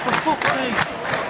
for fuck's sake.